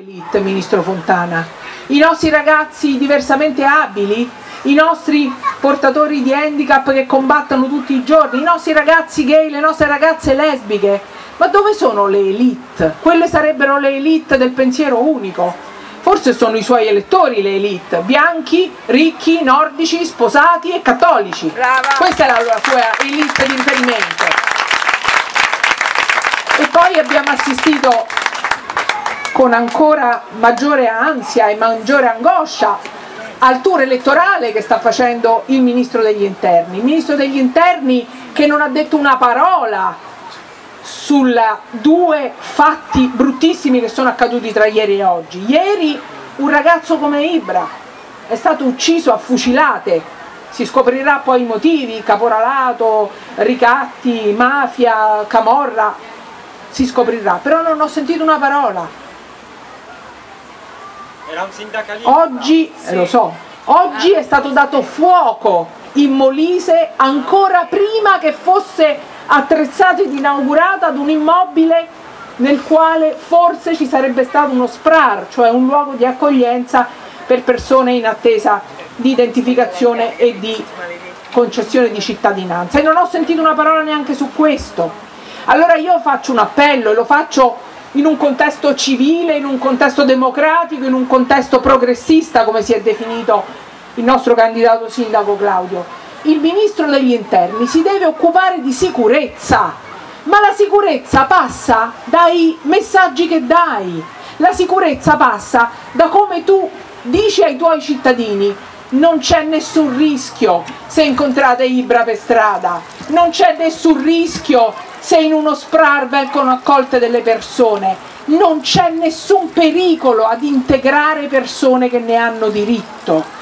Elite, Ministro Fontana. I nostri ragazzi diversamente abili, i nostri portatori di handicap che combattono tutti i giorni, i nostri ragazzi gay, le nostre ragazze lesbiche. Ma dove sono le elite? Quelle sarebbero le elite del pensiero unico. Forse sono i suoi elettori le elite, bianchi, ricchi, nordici, sposati e cattolici. Brava. Questa è la, la sua elite di riferimento. E poi abbiamo assistito con ancora maggiore ansia e maggiore angoscia al tour elettorale che sta facendo il Ministro degli Interni. Il Ministro degli Interni che non ha detto una parola su due fatti bruttissimi che sono accaduti tra ieri e oggi. Ieri un ragazzo come Ibra è stato ucciso a fucilate, si scoprirà poi i motivi, caporalato, ricatti, mafia, camorra, si scoprirà, però non ho sentito una parola era un sindacalista. Oggi, eh, lo so, oggi è stato dato fuoco in Molise ancora prima che fosse attrezzato ed inaugurato ad un immobile nel quale forse ci sarebbe stato uno SPRAR, cioè un luogo di accoglienza per persone in attesa di identificazione e di concessione di cittadinanza. E non ho sentito una parola neanche su questo. Allora io faccio un appello e lo faccio in un contesto civile, in un contesto democratico, in un contesto progressista come si è definito il nostro candidato sindaco Claudio. Il ministro degli interni si deve occupare di sicurezza, ma la sicurezza passa dai messaggi che dai, la sicurezza passa da come tu dici ai tuoi cittadini non c'è nessun rischio se incontrate Ibra per strada, non c'è nessun rischio se in uno SPRAR vengono accolte delle persone, non c'è nessun pericolo ad integrare persone che ne hanno diritto.